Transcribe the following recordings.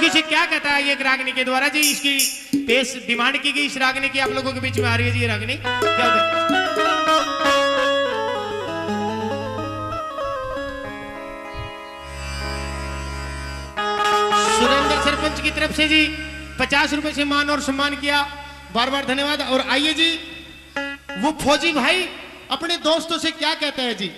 मुखी से क्या कहता है ये रागनी के द्वारा? जी, इसकी पेश डिमांड की गई इस रागनी की। आप लोगों के बीच में आ रही है जी रागनी। क्या? सुरेंद्र सरपंच की तरफ़ से जी पचास रुपए से मान और सम्मान किया। बार बार धन्यवाद। और आइए जी, वो फौजी भाई अपने दोस्तों से क्या कहते हैं जी?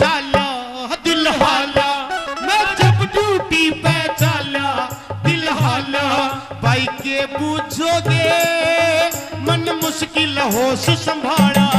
चला दिल जब चाला दिल भाई के पूछोगे मन मुश्किल होश संभाला।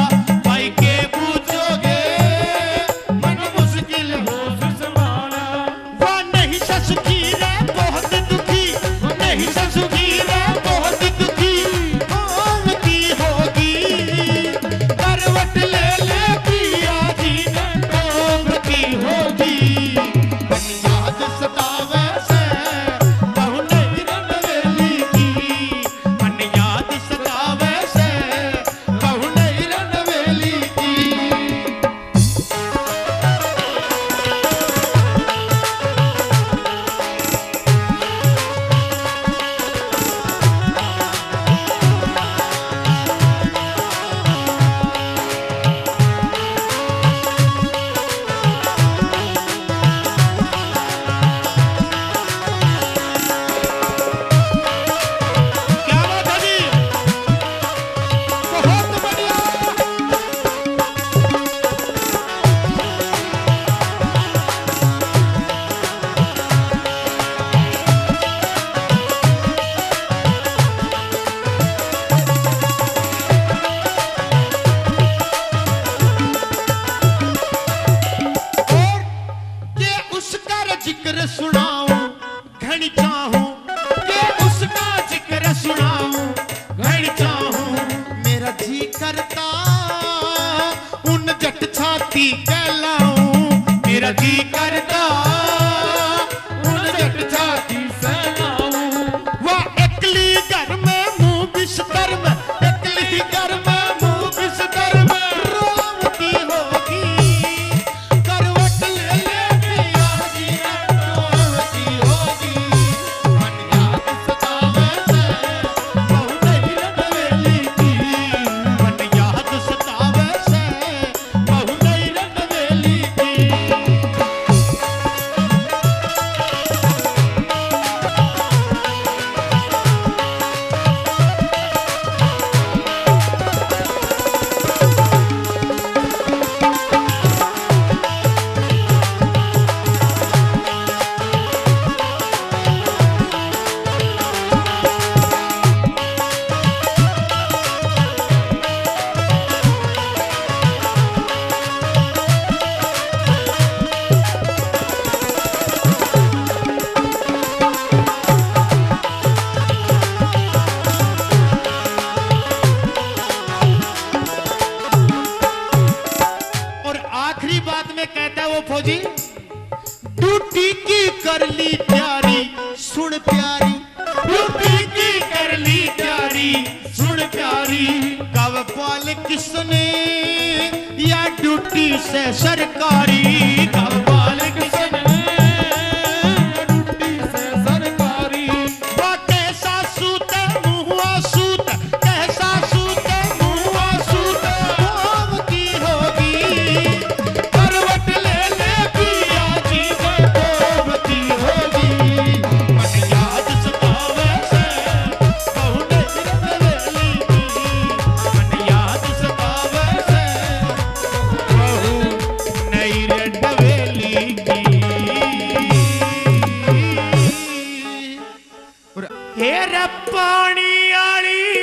ਪਾਣੀ ਵਾਲੀ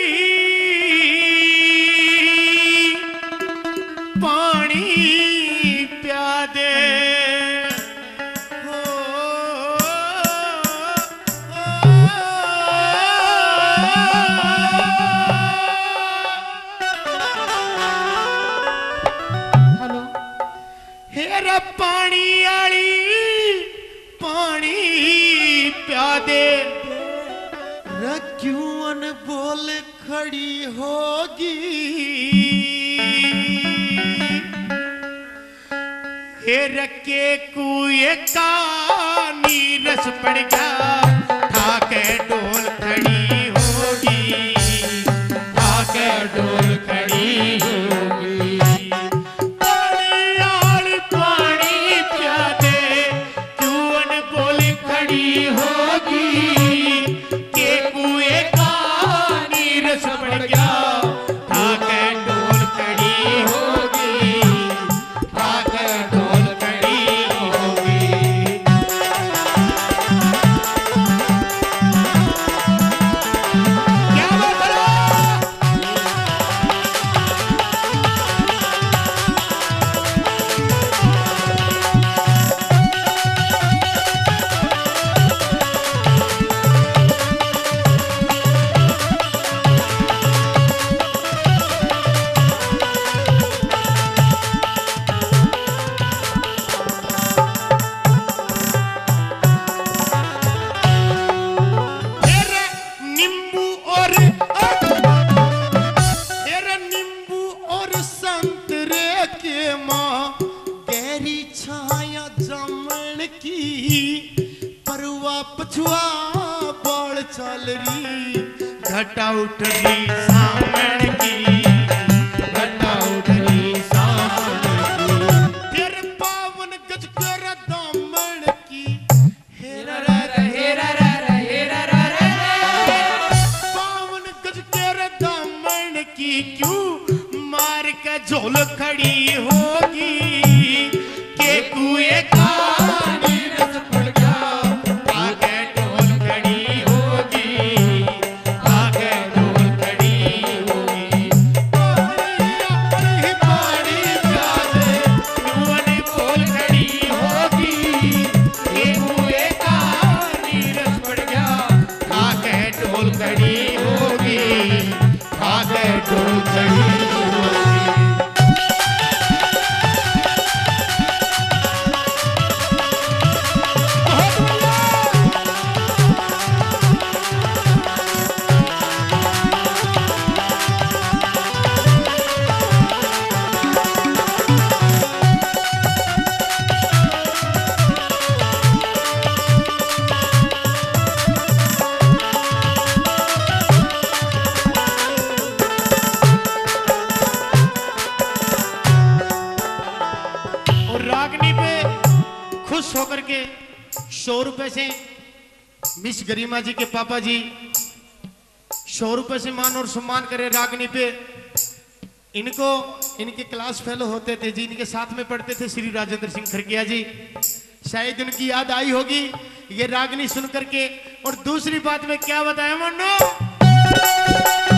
होगी। हे रखे कुए का नीरस पड़ गया। छुआ बड़ चल रही घटा उठ रही सामने की। बाबा जी। सौ से मान और सम्मान करे रागनी पे। इनको, इनके क्लास फेलो होते थे जी, इनके साथ में पढ़ते थे श्री राजेंद्र सिंह खरगिया जी। शायद उनकी याद आई होगी ये रागनी सुन करके और दूसरी बात में क्या बताया मनो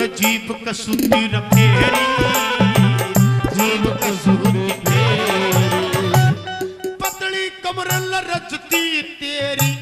न जीव कसूती रखेरी जीप कसूती पतली कमरल रचती तेरी।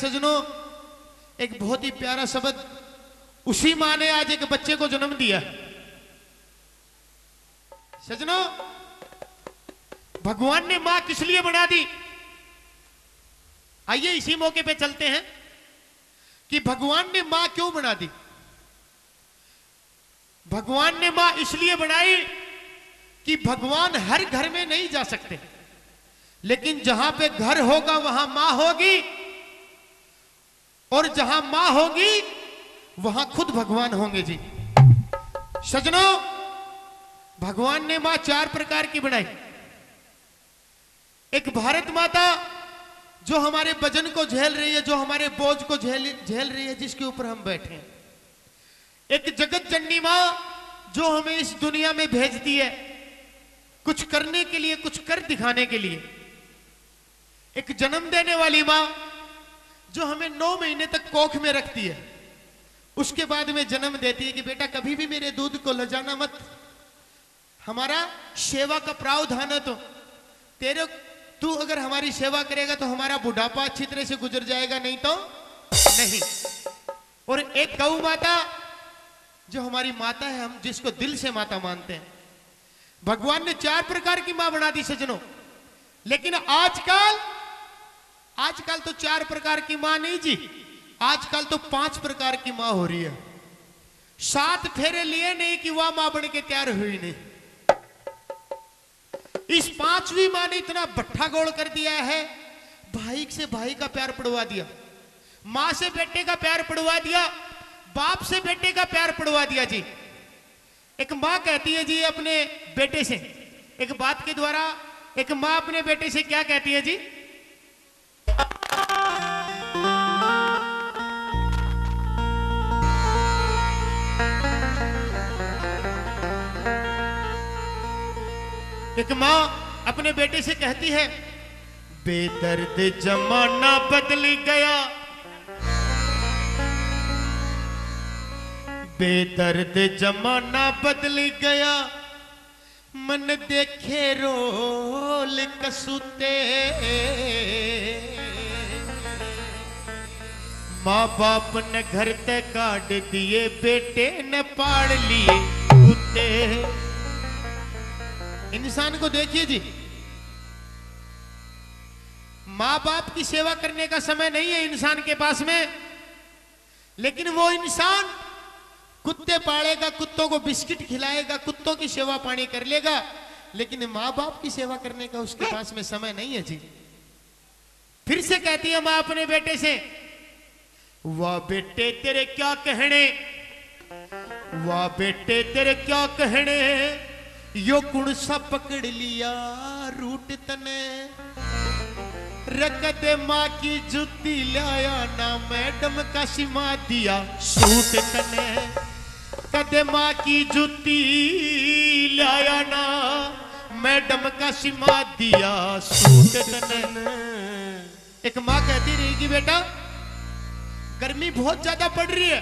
सजनों, एक बहुत ही प्यारा शब्द उसी माँ ने आज एक बच्चे को जन्म दिया। सजनों, भगवान ने माँ किस लिए बना दी? आइए इसी मौके पे चलते हैं कि भगवान ने माँ क्यों बना दी? भगवान ने माँ इसलिए बनाई कि भगवान हर घर में नहीं जा सकते। लेकिन जहाँ पे घर होगा, वहाँ माँ होगी। और जहाँ माँ होगी, वहाँ खुद भगवान होंगे जी। सजनों, भगवान ने माँ चार प्रकार की बनाई। एक भारत माता, जो हमारे वज़न को झेल रही है, जो हमारे बोझ को झेल झेल रही है, जिसके ऊपर हम बैठे हैं। एक जगत जननी माँ, जो हमें इस दुनिया में भेजती है, कुछ करने के लिए, कुछ कर दिखाने के लिए। एक जन्म देने वाली माँ जो हमें नौ महीने तक कोख में रखती है। उसके बाद में जन्म देती है कि बेटा, कभी भी मेरे दूध को ल जाना मत। हमारा सेवा का प्रावधान है तो। तेरे, तू अगर हमारी सेवा करेगा तो हमारा बुढ़ापा अच्छी तरह से गुजर जाएगा, नहीं तो? नहीं। और एक गौ माता, जो हमारी माता है, हम जिसको दिल से माता मानते हैं। भगवान ने चार प्रकार की माँ बना दी सजनों। लेकिन आजकल आजकल तो चार प्रकार की माँ नहीं जी। आजकल तो पाँच प्रकार की माँ हो रही है। सात फेरे लिए नहीं कि वह माँ बन के तैयार हुई नहीं। इस पांचवी माँ ने इतना बट्ठा गोड़ कर दिया है, भाई से भाई का प्यार पड़वा दिया, माँ से बेटे का प्यार पड़वा दिया, बाप से बेटे का प्यार पड़वा दिया जी। एक माँ कहती है जी अपने बेटे से, एक बात के द्वारा, एक माँ अपने बेटे से क्या कहती है जी? एक माँ अपने बेटे से कहती है, बेदर्द जमाना बदल गया। बेदर्द जमाना बदल गया। मन देखे रोल कसूते। माँ बाप ने घर ते काट दिए, बेटे ने पाड़ लिए कुत्ते। इंसान को देखिए जी माँ बाप की सेवा करने का समय नहीं है इंसान के पास में, लेकिन वो इंसान कुत्ते पालेगा कुत्तों को बिस्किट खिलाएगा कुत्तों की सेवा पानी कर लेगा लेकिन माँ बाप की सेवा करने का उसके पास में समय नहीं है जी। फिर से कहती है माँ अपने बेटे से वाह बेटे तेरे क्या कहने? वाह बेटे तेरे क्या कहने? यो कुण सा पकड़ लिया रूट तने? रकत माँ की जुती लाया ना मैडम का सिमा दिया सूट तने? माँ की जुती लाया ना। मैडम का सिमा दिया सूट एक माँ कहती रहेगी बेटा, गर्मी बहुत ज़्यादा पड़ रही है।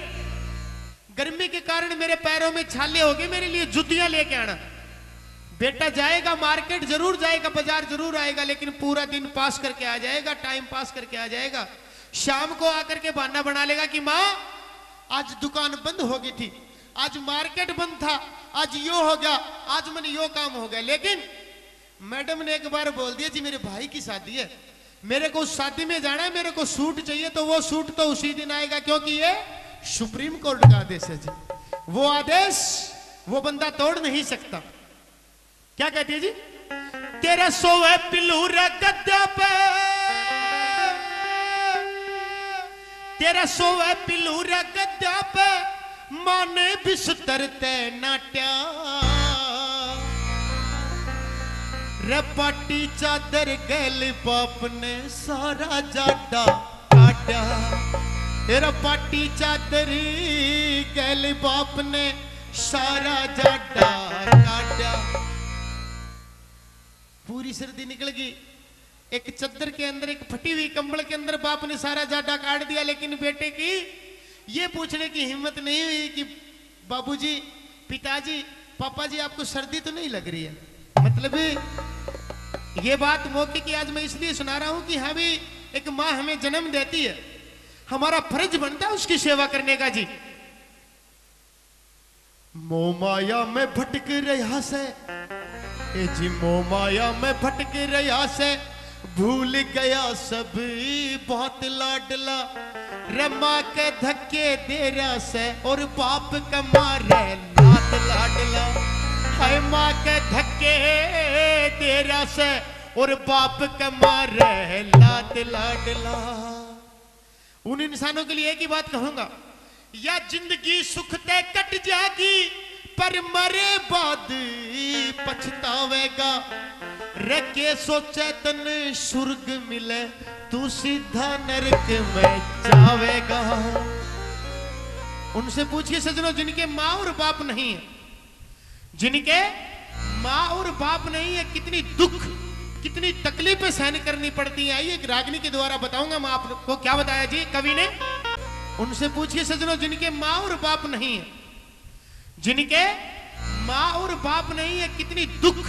गर्मी के कारण मेरे पैरों में छाले हो गए, मेरे लिए जुतियाँ लेके आना। बेटा जाएगा मार्केट, ज़रूर जाएगा, बाज़ार ज़रूर आएगा, लेकिन पूरा दिन पास करके आ जाएगा, टाइम पास करके आ जाएगा। शाम को आकर के बहाना बना लेगा कि माँ, आज दुकान बंद हो गई थी। आज मार्केट बंद था, आज यो हो गया, आज मैंने यो काम हो गया। लेकिन मैडम ने एक बार बोल दिया, जी, मेरे भाई की शादी है, मेरे को शादी में जाना है, मेरे को सूट चाहिए तो वो सूट तो उसी दिन आएगा, क्योंकि ये सुप्रीम कोर्ट का आदेश है जी। वो आदेश, वो बंदा तोड़ नहीं सकता। क्या कहती है जी? तेरा सोए पिलू गद्दा पे, तेरा सोए पिलू गद्दा पे माने बिस्तर ते नाट्या। रपाटी चादर गैल बाप ने सारा जाडा काटा तेरा पाटी चादर गैल बाप ने सारा जाडा काटा पूरी सर्दी निकल गई। एक चद्दर के अंदर, एक फटी हुई कंबल के अंदर बाप ने सारा जाडा काट दिया, लेकिन बेटे की ये पूछने की हिम्मत नहीं हुई कि बाबूजी, पिताजी पापा जी आपको सर्दी तो नहीं लग रही है? मतलब ये बात मौके की आज मैं इसलिए सुना रहा हूँ कि हमें एक माँ हमें जन्म देती है। हमारा फ़र्ज़ बनता है उसकी सेवा करने का जी। मोमाया में भटक रहा से, ए जी, मोमाया में भटक रहा से, भूल गया सब बहुत लाडला। रमा के धक्के दे रहा से और बाप का मारे लात लाडला हाय माँ के धक्के दे रहा से और बाप का मारे लात लाडला उन इंसानों के लिए एक ही बात कहूँगा, या ज़िंदगी सुख ते कट जाएगी, पर मरे बाद पछतावेगा। रखे सोचे तन स्वर्ग मिले, तू सीधा नरक में जावेगा। उनसे पूछिए सजनों, जिनके माँ और बाप नहीं है, जिनके माँ और बाप नहीं है, कितनी दुख, कितनी तकलीफें सहन करनी पड़ती हैं। आइए एक रागनी के द्वारा बताऊँगा मैं आपको क्या बताया जी कवि ने। उनसे पूछिए सजनों, जिनके माँ और बाप नहीं है, जिनके माँ और बाप नहीं है, कितनी दुख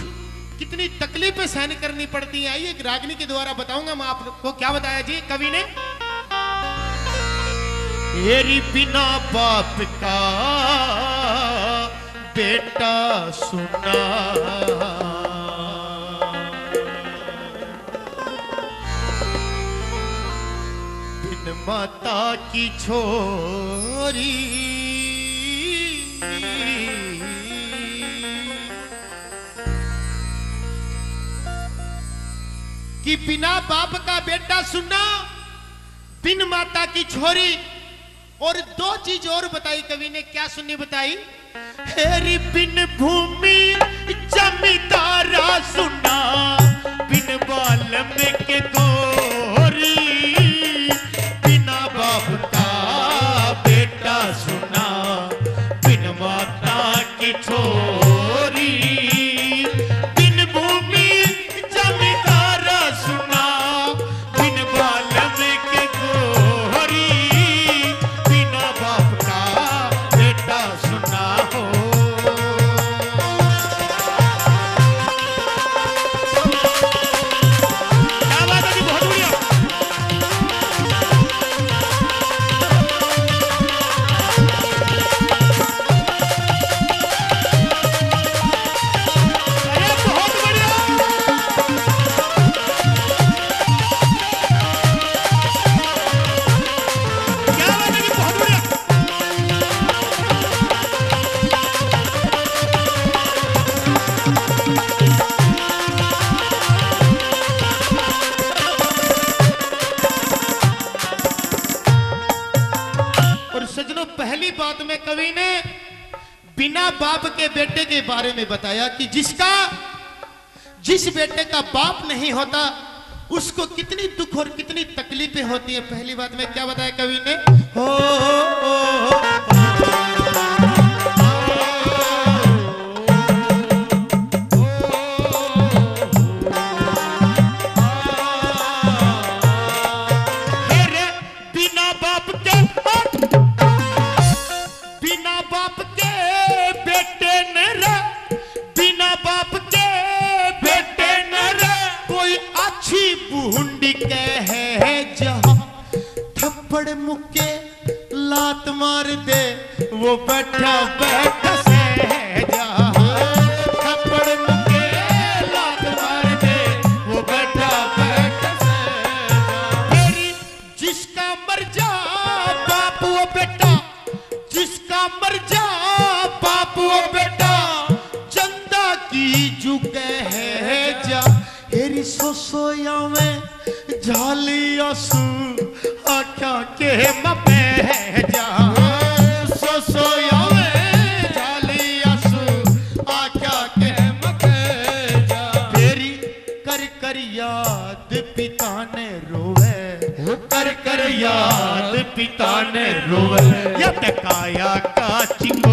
कितनी तकलीफें सहन करनी पड़ती हैं? आइए एक रागनी के द्वारा बताऊँगा मैं आपको क्या बताया जी, कवि ने? तेरी बिना बाप का बेटा सुना। बिन माता की छोरी कि बिना बाप का बेटा सुनना, बिन माता की छोरी, और दो चीज़ और बताई, कवि ने क्या सुनी बताई? हेरी बिन भूमि, जमीदारा सुना, बिन बाल में के गोरी बिना बाप का बताया कि जिसका जिस बेटे का बाप नहीं होता उसको कितनी दुख और कितनी तकलीफें होती है। पहली बात में क्या बताया कवि ने? हो, की जुगे है जा। हेरी सोसोया में झाली आँसू आख्या के मपे जा। आख्या के कर कर याद पिता ने रोवे। कर कर पिता ने रोवे। या काया का चिंगोरी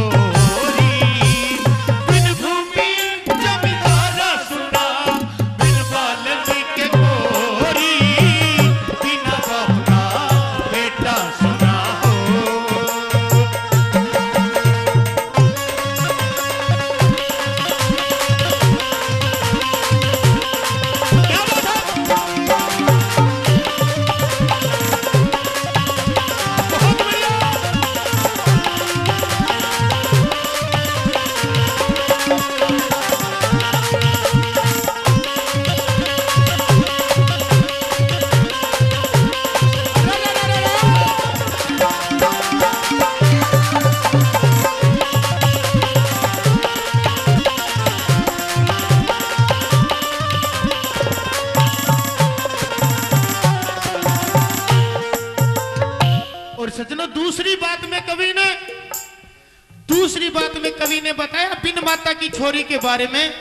की बारे में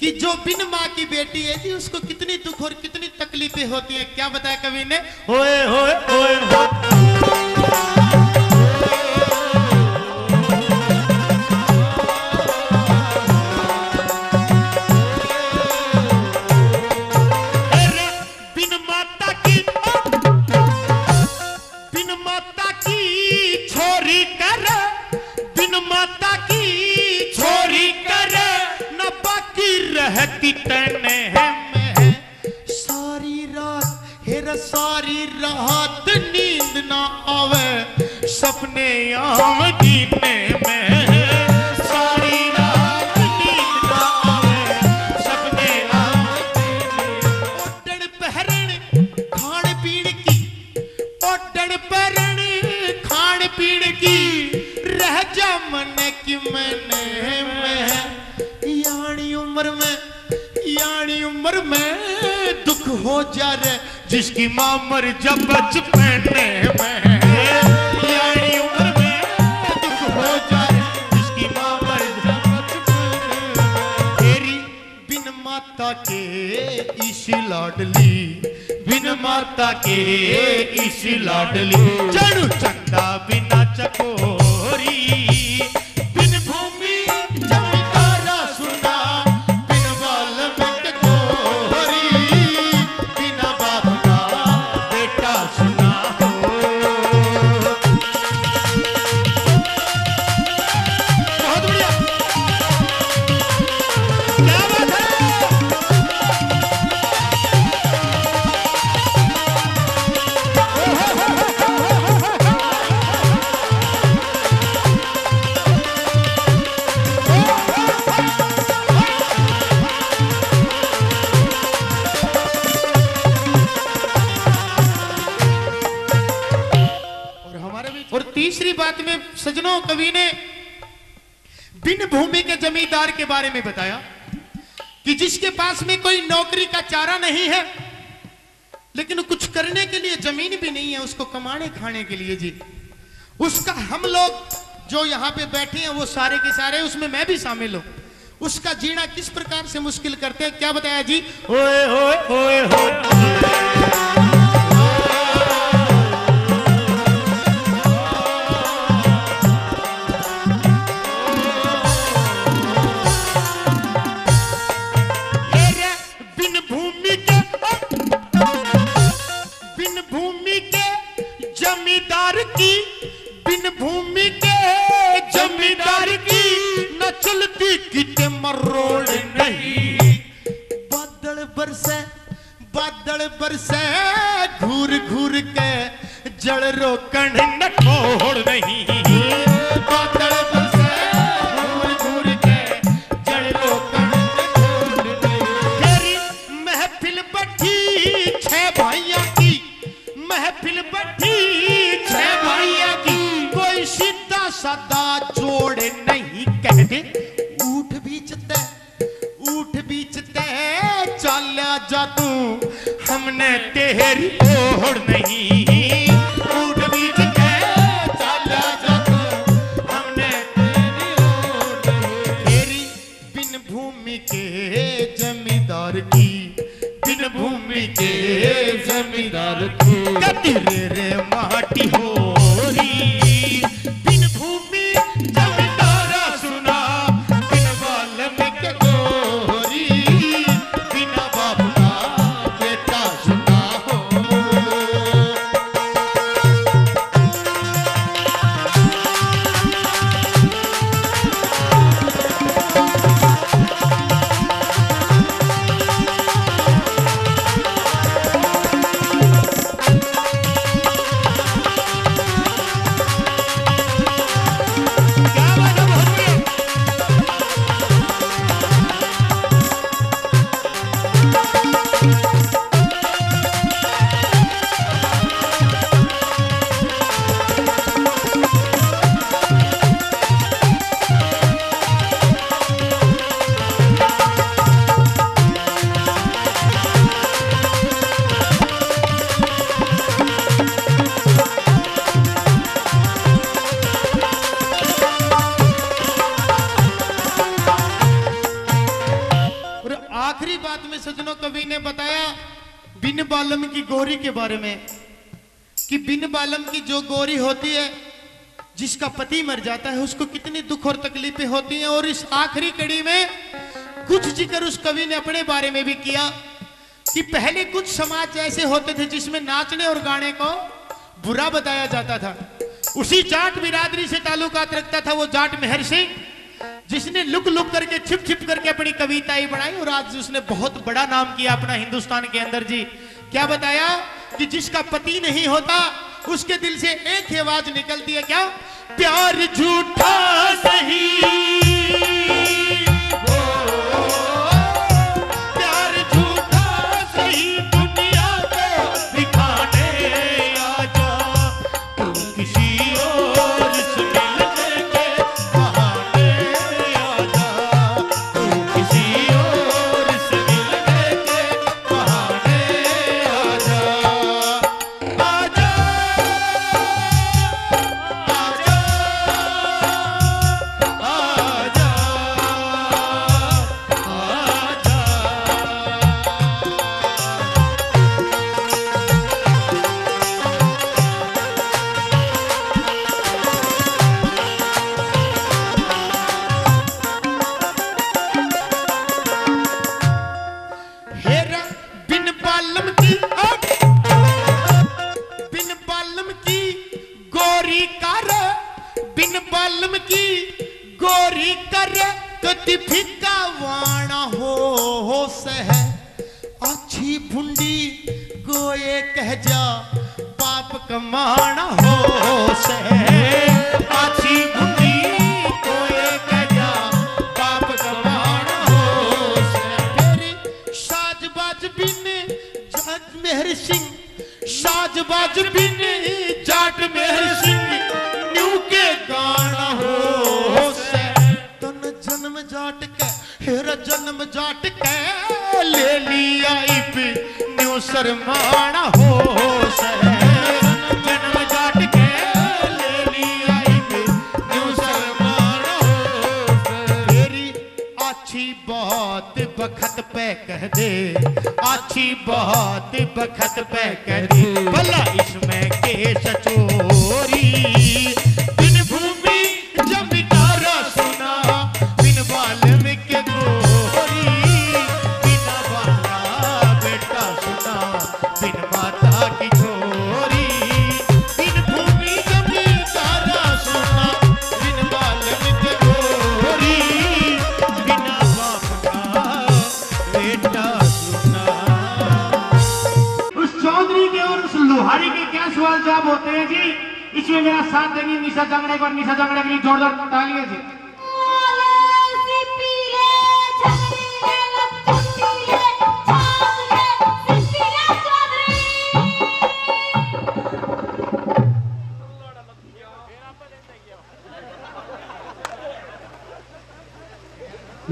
कि जो बिन माँ की बेटी है जी, उसको कितनी दुख और कितनी तकलीफें होती है, क्या बताया कवि ने? होए होए तने है। सारी रात हेर सारी रात नींद ना आवे। सपने आम जीने जिसकी माँ मर जा बचपन में के इस लाडली बिन माता के इस लाडली चढ़ू चंदा बिना चकोरी जमींदार के बारे में बताया कि जिसके पास में कोई नौकरी का चारा नहीं है, लेकिन कुछ करने के लिए ज़मीन भी नहीं है, उसको कमाने खाने के लिए जी। उसका हम लोग जो यहाँ पे बैठे हैं, वो सारे के सारे, उसमें मैं भी शामिल हूँ। उसका जीना किस प्रकार से मुश्किल करते हैं, क्या बताया जी? ओए होए होए होए। कि बालम की जो गोरी होती है, जिसका पति मर जाता है, उसको कितनी दुख और तकलीफें होती हैं, और इस आखिरी कड़ी में कुछ ज़िक्र उस कवि ने अपने बारे में भी किया, कि पहले कुछ समाज ऐसे होते थे जिसमें नाचने और गाने को बुरा बताया जाता था। उसी जाट बिरादरी से ताल्लुकात रखता था वो जाट मेहर सिंह जिसने लुक लुक करके, छिप छिप करके अपनी कविताएँ बनाई, और आज उसने बहुत बड़ा नाम किया अपना हिंदुस्तान के अंदर जी। क्या बताया कि जिसका पति नहीं होता उसके दिल से एक ही आवाज़ निकलती है क्या? प्यार झूठा सही।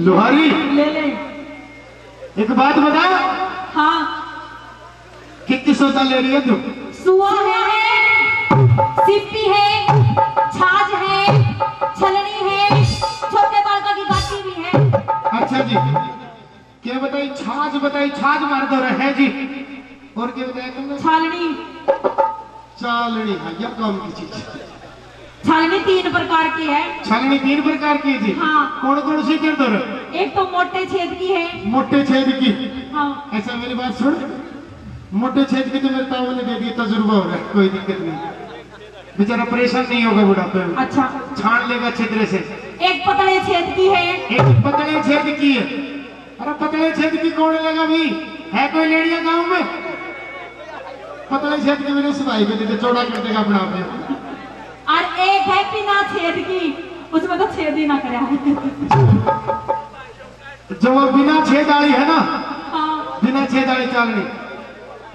लोहारी? ले ले। एक बात बता हाँ। कितनी सोचा ले रही है तू? सुआ है सिप्पी है छाछ है छलनी है छोटे बालका की गाठी भी है। अच्छा जी। क्या बताई? छाछ बताई? छाछ मार दो रहे जी। और क्या बताया तुमने? छालनी। चालनी हाँ यह काम की चीज़? छालनी तीन प्रकार की है। छालनी तीन प्रकार की है जी। हाँ। कौन कौन सी कर दो एक तो मोटे छेद की है। मोटे छेद की? हाँ। ऐसा मेरी बात सुन। मोटे छेद की तो मेरे ताऊ ने दे दी तजुर्बा हो रहा है कोई दिक्कत नहीं। बेचारा परेशान नहीं होगा बुढ़ापे में। अच्छा। छान लेगा छिद्रे से। एक पतले छेद की है। एक पतले छेद की है। अरे पतले छेद की कौन लगा भी? है कोई लेड़िया गाँव में? पतले छेद की मेरे सिपाही को देते चौड़ा कर देगा अपना आप और एक है बिना छेद की। उसमें तो छेद ही ना करे। जो वो बिना छेद वाली है ना? हाँ। बिना छेद वाली चालनी।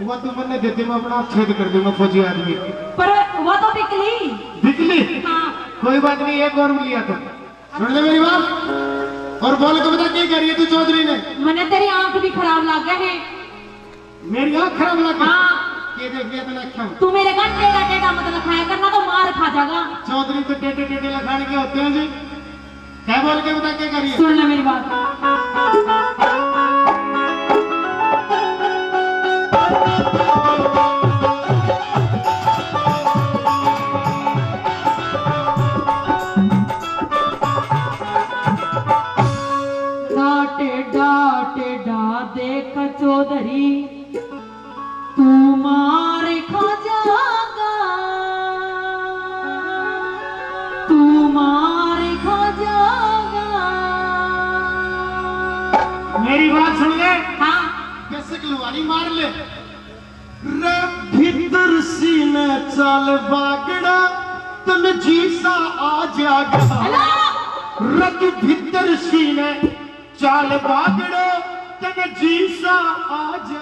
वो तो मैंने देते मैं अपना छेद कर दूँगा फौजी आदमी। पर वो तो बिकली। बिकली? हाँ। कोई बात नहीं एक और लिया तो। सुन ले मेरी बात। और बोल के बता क्या कह रही है तू चौधरी ने? मैंने तेरी आँख भी खराब लग गए है। मेरी आँख खराब लगी हाँ। ये देख लिया तो लखन तू मेरे घर टेढ़ा टेढ़ा मत लखाया करना तो मार खा जाएगा चौधरी तो टेटे टेटे लखाने के होते हैं जी। क्या बोल के बता क्या करिए? सुन ले मेरी बात। डाटे डाटे डा देख चौधरी। सुन ले हाँ कैसे गलवानी मार ले। रे भीतर सीने चल बागड़ा तन जीसा आ जागा रत भीतर सीने चाल बागड़ा तन जीसा आ जागा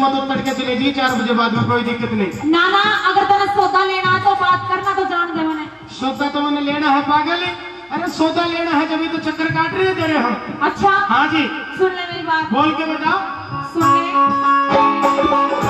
दूसरे गाँव के चले जी चार बजे बाद में कोई दिक्कत नहीं। ना ना अगर तेरा सौदा लेना है तो बात करना तो जान दे मैंने सौदा तो मैंने लेना है पागल अरे सौदा लेना है जब तो चक्कर काट रहे दे रहे हम अच्छा हाँ जी। सुन ले मेरी बात। बोल के बताओ। सुन ले।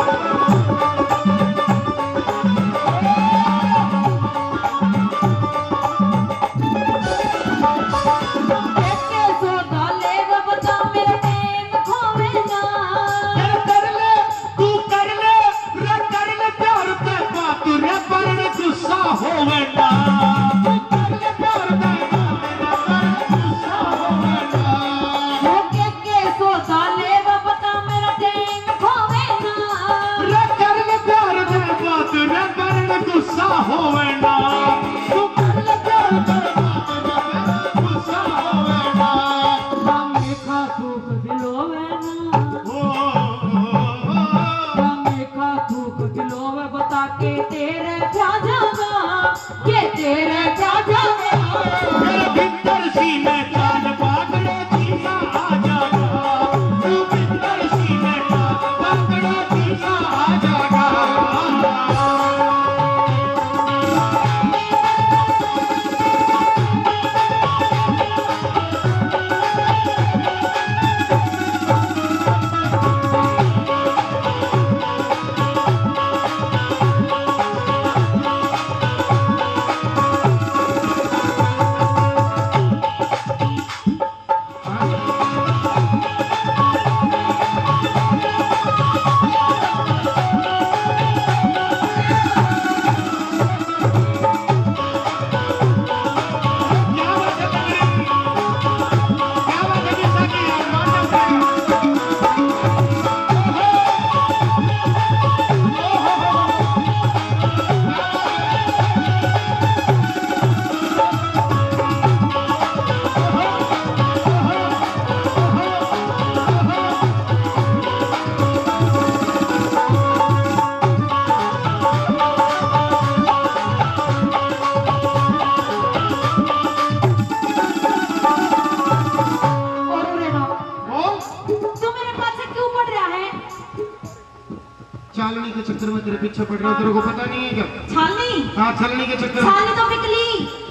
पड़ रहा तेरे को पता नहीं है क्या? छालनी? हाँ छलनी के चक्कर छालनी तो निकली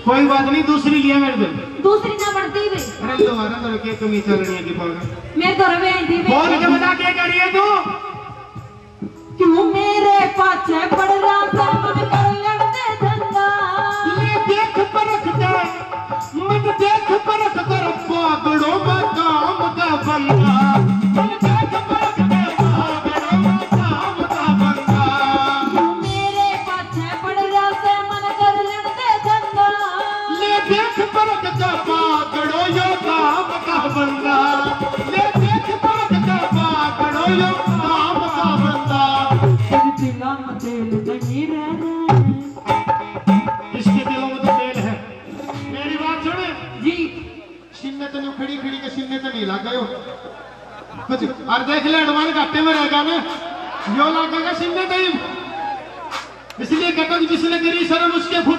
कोई बात नहीं दूसरी लिया मेरे दिल दूसरी ना बढ़ती वे अरे दोबारा लड़के कमी चलनी है की पागल मेरे तो रवे आई थी बोल के बता क्या कर रही है तू? बिसल गिरी शर्म उसके फुट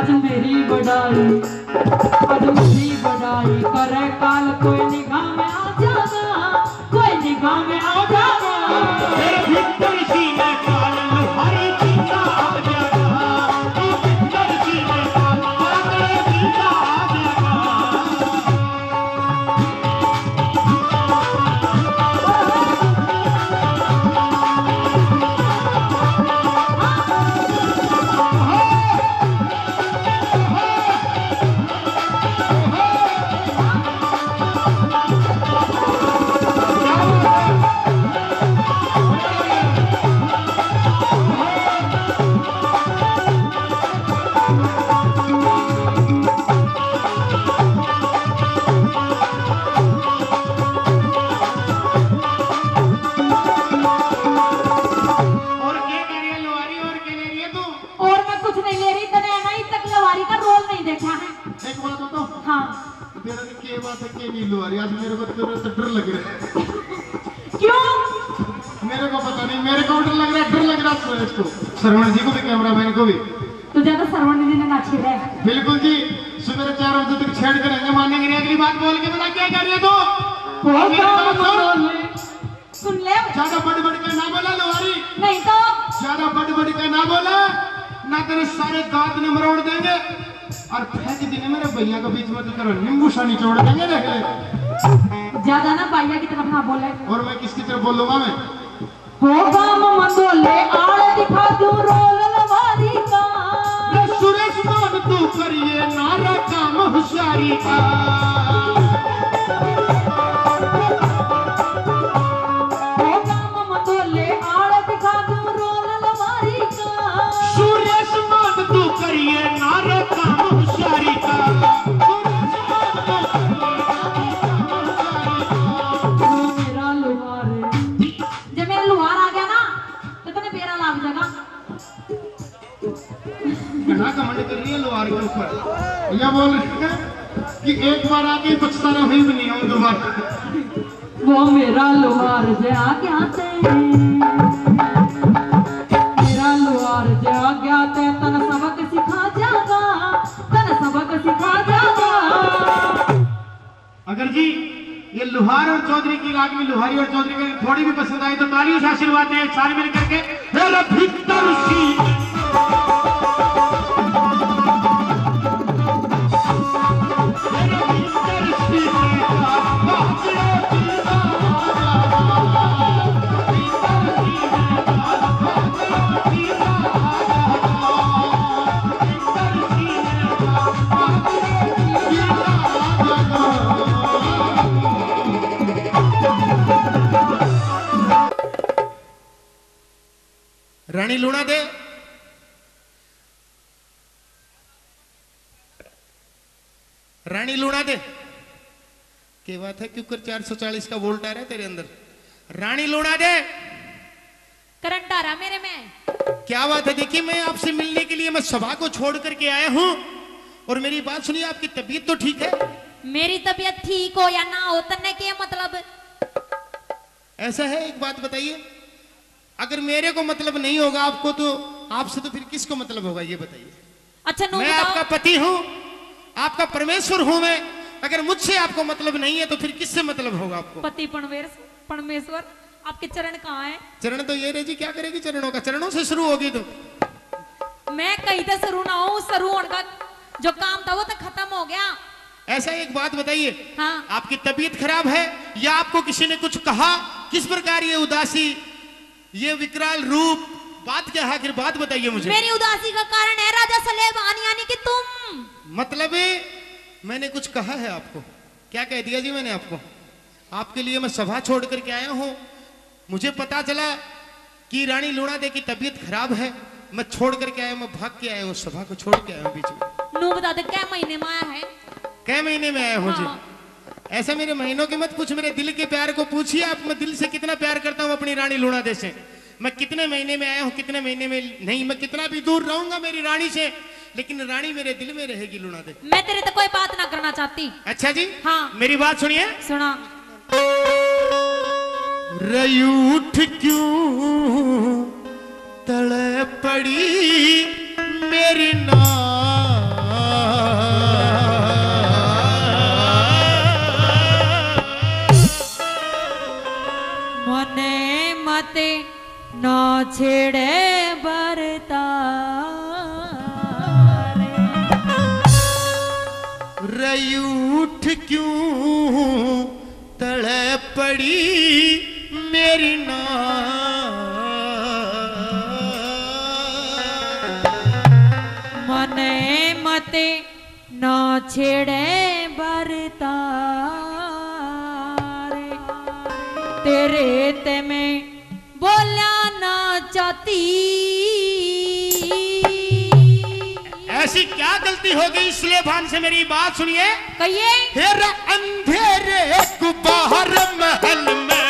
अजमेरी बड़ाई अजमेरी बड़ाई करे कल कोई निगाह में आ जाना कोई निगाह में आ यार मेरे को तो तेरे से डर लग रहा है। क्यों? मेरे को पता नहीं मेरे को डर लग रहा है डर लग रहा है सूरज को। श्रवण जी को भी कैमरा मैन को भी। तो ज़्यादा श्रवण जी ने नाची है बिल्कुल जी सुबह चार बजे तक छेड़ करेंगे मानेंगे नहीं अगली बात बोल के बता क्या कर रहे तो? सुन। ले। ज़्यादा बड़ बड़ के ना बोला लोहारी। नहीं तो? ज़्यादा बड़ बड़ के ना बोला ना तेरे सारे दांत ने मरोड़ देंगे और फेंक देंगे मेरे भैया के बीच में तो तेरा नींबू शानी छोड़ देंगे देख ले। ज़्यादा ना पाइया की तरफ़ ना बोले। और मैं किसकी तरफ़ बोलूँगा मैं? होगा काम मंदोले आड़ दिखा तू रोल लवारी का। सुरेश मान तू करिए नारा काम होशियारी का। एक बार आके पछता रहा भी नहीं आऊँ दोबारा वो मेरा लोहार जा क्या ते मेरा लोहार जा क्या ते तन सबक सिखा जागा तन सबक सिखा जागा। अगर जी ये लुहार और चौधरी की राग में लुहारी और चौधरी को थोड़ी भी पसंद आई तो तालियों से आशीर्वाद दें सारे मिल करके मेरा भीतर सी लूणा दे रानी लूणा दे क्या बात है क्यों कर 440 का वोल्ट आ रहा है तेरे अंदर रानी लूणा दे करंट आ रहा मेरे में। क्या बात है देखिए मैं आपसे मिलने के लिए मैं सभा को छोड़ करके आया हूँ। और मेरी बात सुनिए आपकी तबीयत तो ठीक है? मेरी तबीयत ठीक हो या ना हो तन्ने के मतलब? ऐसा है एक बात बताइए। अगर मेरे को मतलब नहीं होगा आपको तो आपसे तो फिर किसको मतलब होगा ये बताइए। अच्छा नो मैं आपका पति हूँ आपका परमेश्वर हूँ मैं। अगर मुझसे आपको मतलब नहीं है तो फिर किससे मतलब होगा आपको? पति परमेश्वर परमेश्वर आपके चरण कहाँ है? चरण तो ये रे जी क्या करेगी चरणों का? चरणों से शुरू होगी तो। मैं कहीं तो शुरू ना हूँ शुरू का जो काम था वो तो खत्म हो गया। ऐसा एक बात बताइए हाँ। आपकी तबीयत खराब है या आपको किसी ने कुछ कहा? किस प्रकार ये उदासी ये विकराल रूप बात क्या है? आखिर बात बताइए मुझे। मेरी उदासी का कारण है राजा सलेबान यानी कि तुम। मतलब मैंने कुछ कहा है आपको? क्या कह दिया जी मैंने आपको? आपके लिए मैं सभा छोड़ करके आया हूँ। मुझे पता चला कि रानी लूणा दे की तबीयत खराब है। मैं छोड़ करके आया मैं भाग के आया हूँ सभा को छोड़ के आया हूँ बीच में। नो बता दे क्या महीने में आया है? क्या महीने में आया हूँ हाँ। जी। ऐसा मेरे महीनों की मत पूछ मेरे दिल के प्यार को पूछिए। आप मैं दिल से कितना प्यार करता हूँ अपनी रानी लूणा दे से मैं कितने महीने में आया हूँ कितने महीने में नहीं मैं कितना भी दूर रहूँगा मेरी रानी से लेकिन रानी मेरे दिल में रहेगी लूणा दे मैं तेरे तो कोई बात ना करना चाहती। अच्छा जी? हाँ। मेरी बात सुनिए। सुना। रयूठ क्यों तड़ पड़ी मेरी ना मते न छेड़े बरता उठ क्यों तड़े पड़ी मेरी ना? मने मते न छेड़े बरता तेरे ते मैं बोला ना चाहती ऐसी क्या गलती हो गई? इसलिए भान से मेरी बात सुनिए। कहिए। अंधेरे बाहर महल में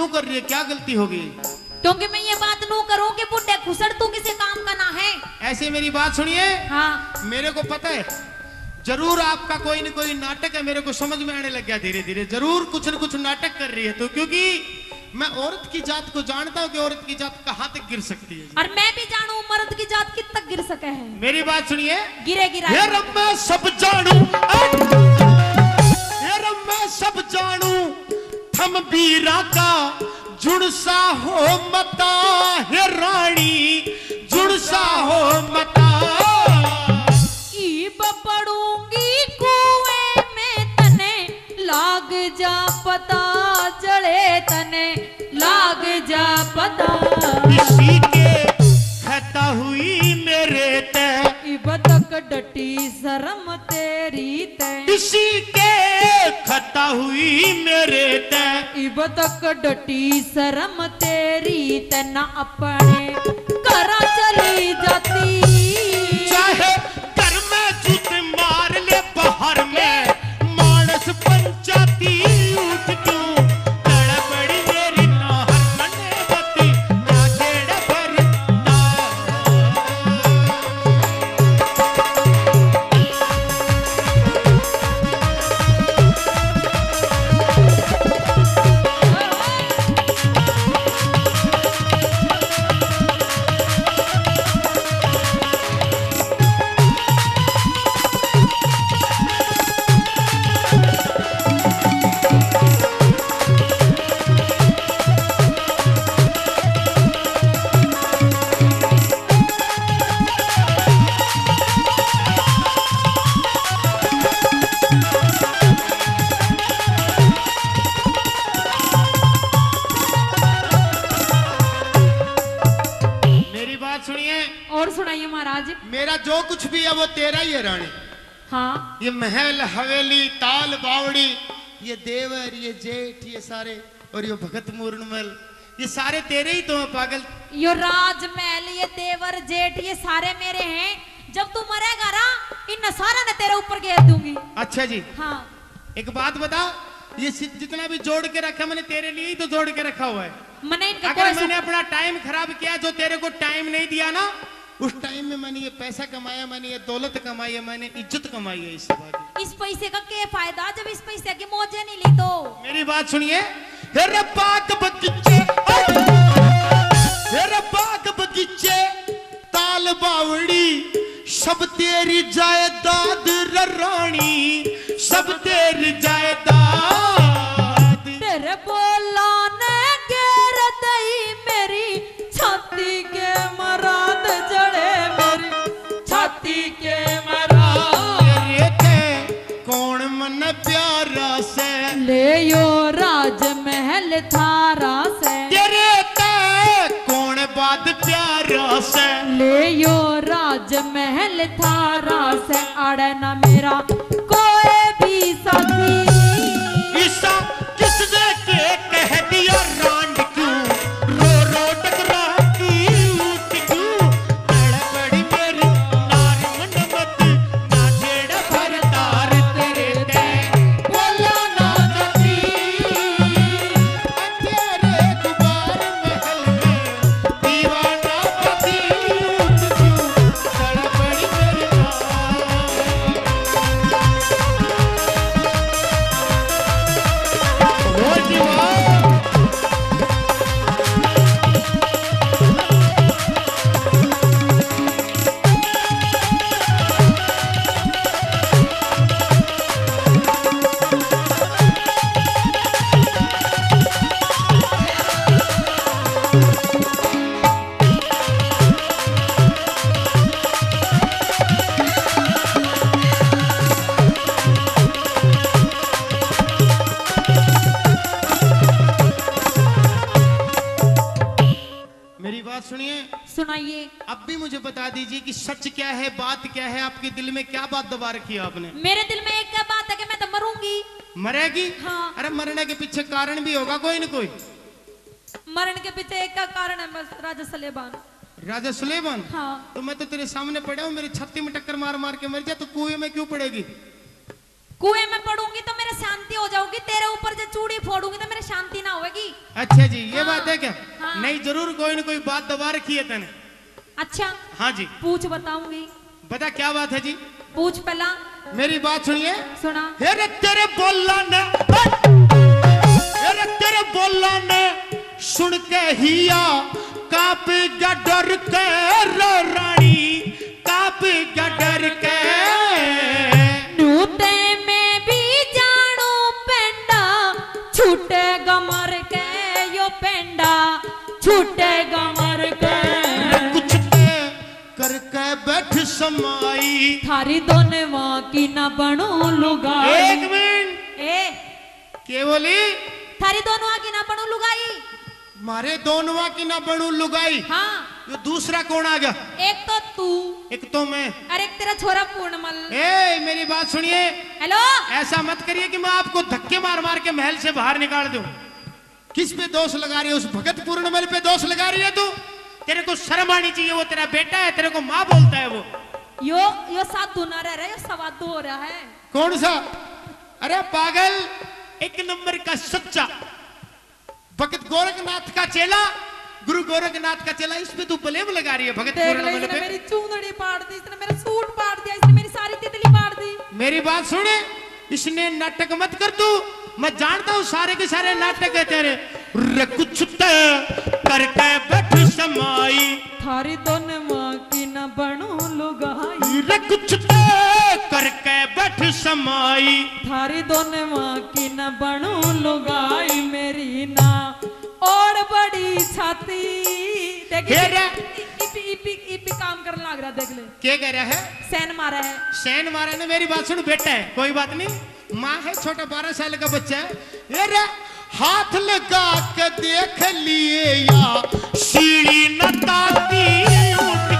क्यों कर रही है? क्या गलती हो गई? क्योंकि मैं ये बात नू करूँ कि बुढ़े खुसड़ तू किसी काम का ना है? ऐसे मेरी बात सुनिए। हाँ। मेरे को पता है ज़रूर आपका कोई न कोई नाटक है मेरे को समझ में आने लग गया धीरे धीरे ज़रूर कुछ न कुछ नाटक कर रही है तो क्योंकि मैं औरत की जात को जानता हूँ कि औरत की जात कहाँ तक गिर सकती है और मैं भी जानू मर्द की जात कित तक गिर सके है? मेरी बात सुनिए। गिरे गिरा रब सब बीरा का जुड़सा हो मता हे रानी जुड़सा हो मता। पड़ूँगी कुएँ में तने लाग जा पता जड़े तने लाग जा पता। इसी के खता हुई मेरे ते। इब डटी शर्म तेरी ते। इसी के खता हुई मेरे ते। इब तक डटी शर्म तेरी तेना अपने। करा चली जाती। ये महल हवेली ताल बावड़ी ये देवर ये जेठ ये सारे और ये भगत मूर्णमल ये सारे तेरे ही तो हैं पागल। यो राजमहल ये देवर जेठ ये सारे मेरे हैं। जब तू मरेगा ना इन सारा ने तेरे ऊपर घेर दूँगी। अच्छा जी। हाँ। एक बात बता ये जितना भी जोड़ के रखा मैंने तेरे लिए ही तो जोड़ के रखा हुआ है। मैंने अगर मैंने अपना टाइम खराब किया जो तेरे को टाइम नहीं दिया ना उस टाइम में मैंने ये पैसा कमाया मैंने ये दौलत कमाई है मैंने इज़्ज़त कमाई है इस बात इस पैसे का क्या फ़ायदा? जब इस पैसे की मौजे नहीं ली तो। मेरी बात सुनिए। बगीचे बगीचे ताल बावड़ी सब तेरी जायदाद रानी सब तेरी जायदाद थारा से। तेरे ते कौन बात प्यारा से? ले यो राजमहल थारा से। अड़े न मेरा बात दबा रखी है आपने? मेरे दिल में एक क्या बात है कि मैं तो मरूँगी। मरेगी? हाँ। अरे मरने के पीछे कारण भी होगा कोई न कोई। मरण के पीछे एक का कारण है बस राजा सलेबान राजा सुलेमान? हाँ। तो मैं तो तेरे सामने पड़ा हूँ मेरी छत्ती में टक्कर मार मार के मर जा तो कुएँ में क्यों पड़ेगी? कुएँ में पड़ूँगी तो मेरे शांति हो जाऊँगी तेरे ऊपर जो चूड़ी फोड़ूँगी तो मेरे शांति ना होगी अच्छा जी ये हाँ। बात है क्या? हाँ। नहीं ज़रूर कोई न कोई बात दबा रखी है तेने। अच्छा। हाँ जी। पूछ बताऊँगी। बता क्या बात है जी? पूछ पहला। मेरी बात सुनिए। सुना। अरे तेरे बोला ने। अरे तेरे बोला ने। सुन के हिया काप गया डर के रो रानी। काप गया डर के। नूते में भी जानो पेंडा। छूटे गमर के यो पेंडा। छूटे गमर के। बैठ समाई। थारी दोने वहाँ की ना बनो लुगाई। एक मिनट। ए। के बोली? थारी दोनों की ना बनो लुगाई। मारे दोनों की ना बनू लुगाई। हाँ। ये दूसरा कौन आ गया? एक तो तू। एक तो मैं। अरे एक तेरा छोरा पूर्णमल। ए मेरी बात सुनिए। हेलो। ऐसा मत करिए कि मैं आपको धक्के मार मार के महल से बाहर निकाल दूँ। किस पे दोष लगा रही है? उस भगत पूर्णमल पे दोष लगा रही है तू? तेरे को शर्म आनी चाहिए वो तेरा बेटा है तेरे को माँ बोलता है वो। यो यो साधु ना रह रहा है यो सवादु हो रहा है। कौन सा? अरे पागल। एक नंबर का सच्चा। भगत गोरखनाथ का चेला गुरु गोरखनाथ का चेला इसमें तू ब्लेम लगा रही है भगत देख ले पूर्णमल इसने मेरी चूंदड़ी पाड़ दी इसने मेरा सूट पाड़ दिया इसने मेरी सारी तितली पाड़ दी। मेरी बात सुने इसने नाटक मत कर तू। मैं जानता हूँ सारे के सारे नाटक है तेरे। रे कुछ ते करके बैठ समाई। थारी दोने माँ की ना बनो लुगाई। रे कुछ ते करके बैठ समाई। थारी दोने माँ की ना बनो लुगाई मेरी ना। और बड़ी छाती। देख रे। इपी इपी इपी काम करने लग रहा देख ले। क्या कह रहा है? सैन मारा है। सैन मारा ने मेरी बात सुन बेटा है कोई बात नहीं। माँ है, छोटा बारह साल का बच्चा है। अरे हाथ लगा के देख लिए या, सीढ़ी न उठ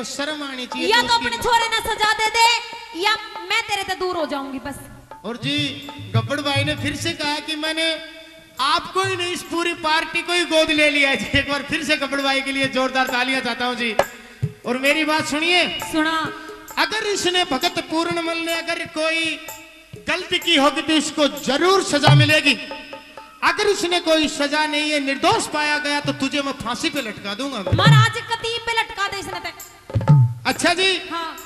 को शर्म आनी चाहिए या तो अपने छोरे ना सजा दे दे या मैं तेरे से दूर हो जाऊँगी बस। और जी गब्बड़ भाई ने फिर से कहा कि मैंने आपको ही नहीं इस पूरी पार्टी को ही गोद ले लिया जी। एक बार फिर से गब्बड़ भाई के लिए जोरदार तालियाँ चाहता हूँ जी। और मेरी बात सुनिए। सुना। अगर इसने भगत पूर्णमल ने अगर कोई गलती की होगी तो इसको ज़रूर सजा मिलेगी। अगर इसने कोई सजा नहीं है निर्दोष पाया गया तो तुझे मैं फांसी पे लटका दूँगा। महाराज कतीब पे लटका दे इसने ते। अच्छा जी। हाँ।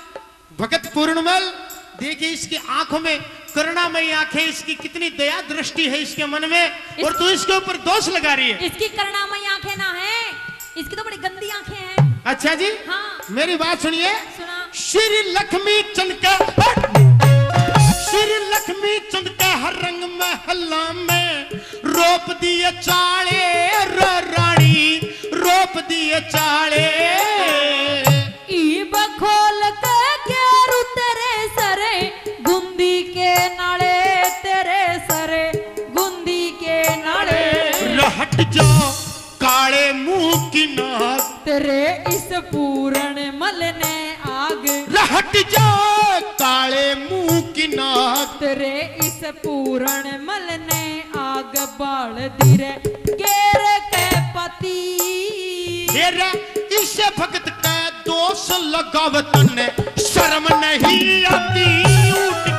भगत पूर्णमल देखिए इसकी आँखों में करुणामयी आँखें इसकी कितनी दया दृष्टि है इसके मन में इस... और तू इसके ऊपर दोष लगा रही है। इसकी करुणामयी आँखें ना है इसकी तो बड़ी गंदी आँखें हैं। अच्छा जी। हाँ। मेरी बात सुनिए। श्री लक्ष्मी चंद का श्री लक्ष्मी चंद का हर रंग में महला में रोप दिए चाले रो रानी रोप दिए चाले। बैठ जाओ काले मुँह की नाग तेरे इस पूरण मल ने आग। हट जाओ काले मुँह की नाग तेरे इस पूरण मल ने आग बाल दीरे। गेर के पति। तेरा इस भगत का दोष लगावत ने शर्म नहीं आती